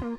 嗯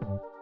Thank you.